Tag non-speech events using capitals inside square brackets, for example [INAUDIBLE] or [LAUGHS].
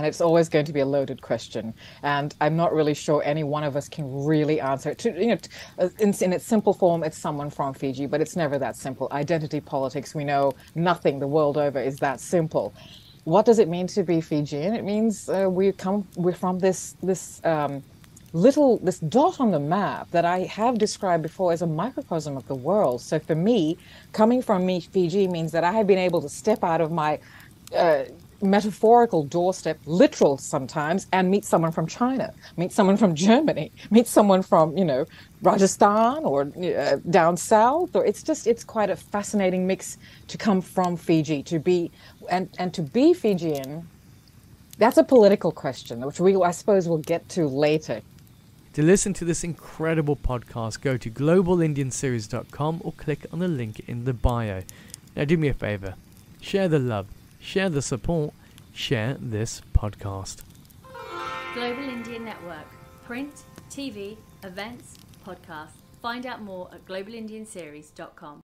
and it's always going to be a loaded question. And I'm not really sure any one of us can really answer it. To, you know, uh, in, in its simple form, it's someone from Fiji, but it's never that simple. Identity politics, we know nothing the world over is that simple. What does it mean to be Fijian? It means uh, we come we're from this this um, little this dot on the map that I have described before as a microcosm of the world. So for me, coming from me Fiji means that I have been able to step out of my uh, metaphorical doorstep, literal sometimes, and meet someone from China, meet someone from Germany, [LAUGHS] meet someone from you know Rajasthan or uh, down south. Or it's just it's quite a fascinating mix to come from Fiji to be and and to be Fijian. That's a political question, which we I suppose we'll get to later. To listen to this incredible podcast, go to globalindianseries.com or click on the link in the bio. Now, do me a favor share the love, share the support, share this podcast. Global Indian Network. Print, TV, events, podcasts. Find out more at globalindianseries.com.